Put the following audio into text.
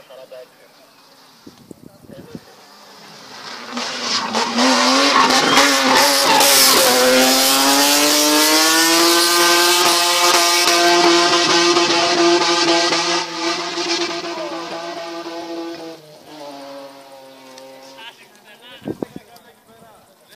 体大事です